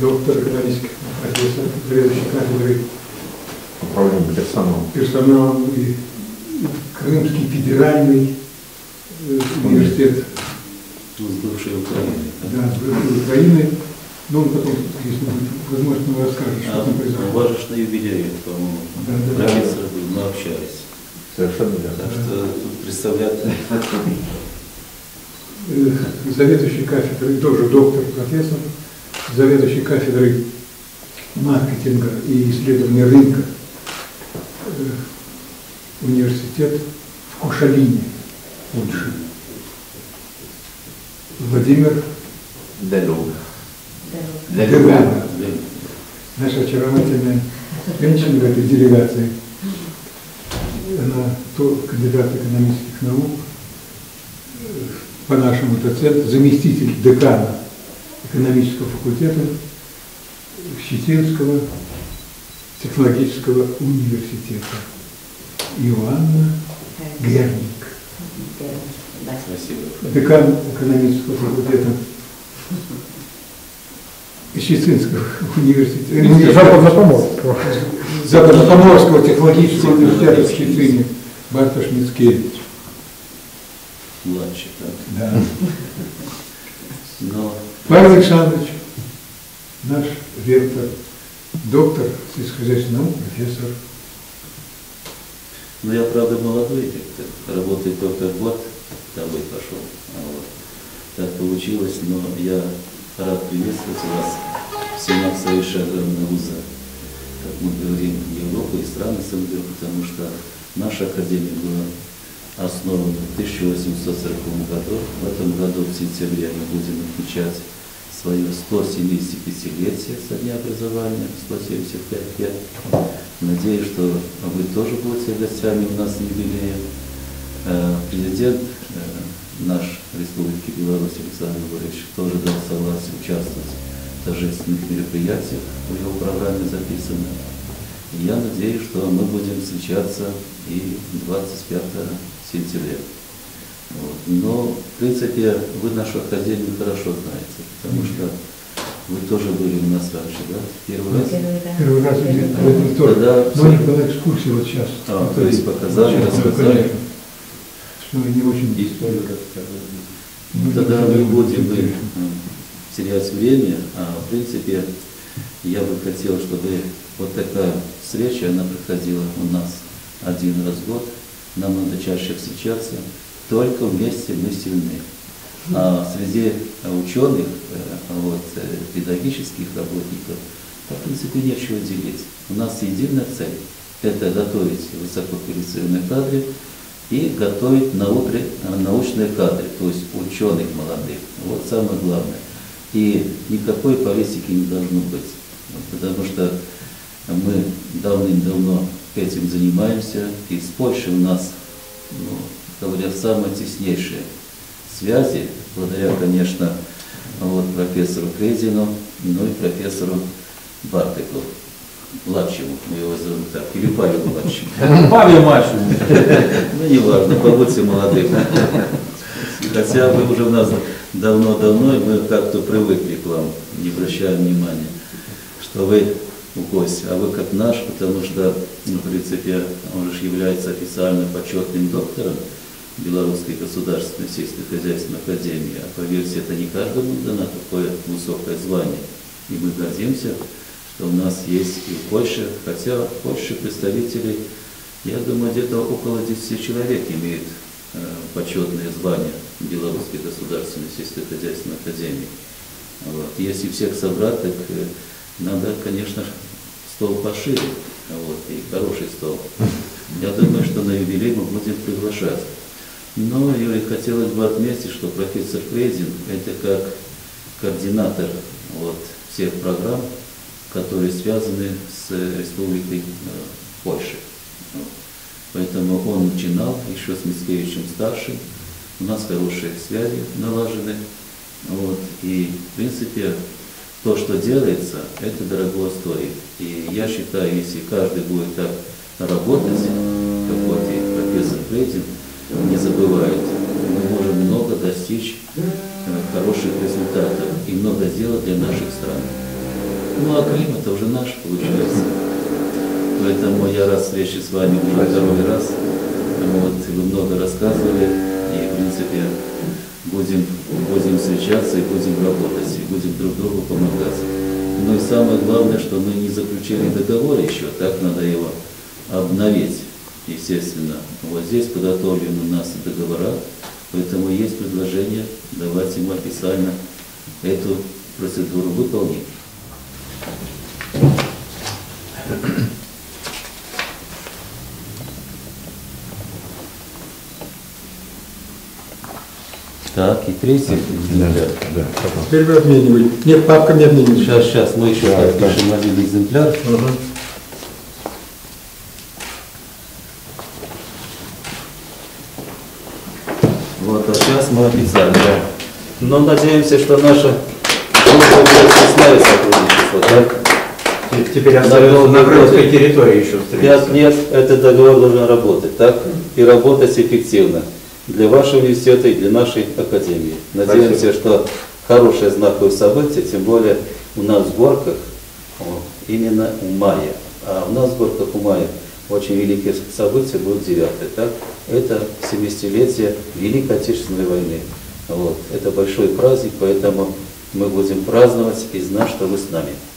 Доктор экономических профессор, заведующий кафедрой управления персоналом. персоналом и Крымский федеральный э, университет Ну, с бывшей Украины. да, бывшей Украины. Ну, он потом, если будет возможность, он расскажет, что А, там у произошло. вас же ж на юбилее, по-моему, Да, да, да. профессор был, мы общались. Совершенно верно. Так что тут представлять Э, заведующий кафедрой, тоже доктор, профессор, заведующий кафедрой маркетинга и исследования рынка э, университет в Кушалине, Польша. Владимир Дорога. Дерга, наша очаровательная женщина в этой делегации. Она то кандидат экономических наук, э, по-нашему доцент, заместитель декана экономического факультета Щетинского технологического университета. Иоанна Герник, Спасибо. декан экономического факультета Щецинского университета. Западно-Поморского. Западно-Поморского технологического университета в Щецине Бартош Мицкевич. Младший, да. Да. Но Павел Александрович, наш ректор, доктор сельскохозяйственных наук, профессор. Но я, правда, молодой, как-то работает только год, тобой пошел. А вот. Так получилось, но я рад приветствовать вас в 17 совершенно огромного вуза, как мы говорим, Европы и страны СНГ, потому что наша академия была основана в 1840 году. В этом году, в сентябре, мы будем отмечать свое 175-летие со дня образования, 175 лет. Надеюсь, что вы тоже будете гостями у нас на юбилее. Э, Президент э, наш Республики Беларусь Александр Борисович тоже дал согласие участвовать в торжественных мероприятиях, в его программе записано. Я надеюсь, что мы будем встречаться и 25 сентября. Вот. Но, в принципе, вы нашу академию хорошо знаете, потому что вы тоже были у нас раньше, да? Первый раз? Первый раз этом тоже. Тогда Но у них была экскурсия вот сейчас. А, Вот то есть показали, Сейчас, рассказали. конечно. Что не очень Историю рассказывали. Ну, тогда не будем мы терять время, а в принципе я бы хотел, чтобы вот такая встреча, она проходила у нас один раз в год, нам надо чаще встречаться, только вместе мы сильны. А среди ученых, э, вот, э, педагогических работников, в принципе, нечего делить. У нас единая цель – это готовить высококвалифицированные кадры и готовить наутре- научные кадры, то есть ученых молодых. Вот самое главное. И никакой политики не должно быть, потому что мы давным-давно этим занимаемся, и с Польшей у нас, ну, говоря, самые теснейшие связи, благодаря, конечно, вот, профессору Крезину, ну и профессору Бартыку, младшему, мы его зовем так, или Павел младший. Павел Мачу. Ну, не важно, побудьте молодым. Хотя вы уже у нас давно-давно, и мы как-то привыкли к вам, не обращаем внимания, что вы гость, а вы как наш, потому что, ну, в принципе, он же является официально почетным доктором Белорусской государственной сельскохозяйственной академии. А поверьте, это не каждому дано такое высокое звание. И мы гордимся, что у нас есть и в Польше, хотя в Польше представителей, я думаю, где-то около 10 человек имеют э, почетное звание Белорусской государственной сельскохозяйственной академии. Вот. Если всех собрать, так э, надо, конечно, стол пошире, вот, и хороший стол. Я думаю, что на юбилей мы будем приглашать. Но и хотелось бы отметить, что профессор Крейзин – это как координатор вот, всех программ, которые связаны с Республикой э, Польша. Вот. Поэтому он начинал еще с Мицкевичем старшим. У нас хорошие связи налажены. Вот. И, в принципе, то, что делается, это дорого стоит. И я считаю, если каждый будет так работать, как вот и профессор Фрейдин не забывает, мы можем много достичь хороших результатов и много сделать для наших стран. Ну а Крым это уже наш получается. Поэтому я рад встрече с вами уже второй раз. Вот, вы много рассказывали, и в принципе будем, будем встречаться и будем работать, и будем друг другу помогать. Ну и самое главное, что мы не заключили договор еще, так надо его обновить, естественно. Вот здесь подготовлены у нас договора, поэтому есть предложение, давайте мы официально эту процедуру выполним. Так, и третий экземпляр. Да, Теперь вы обмениваете. Нет, папками обмениваете. Сейчас, сейчас, мы еще Да, подпишем один экземпляр. Ага. Вот, а сейчас мы официально. Но надеемся, что наша служба будет составить сотрудничество, так? Теперь остается на крымской территории еще Пять встретиться. лет этот договор должен работать, так? И работать эффективно для вашего университета и для нашей академии. Надеемся, что хорошее знаковое событие, тем более у нас в горках именно в мае. А у нас в горках в мае очень великие события будут 9 так? Это 70-летие Великой Отечественной войны. Вот. Это большой праздник, поэтому мы будем праздновать и знать, что вы с нами. Спасибо.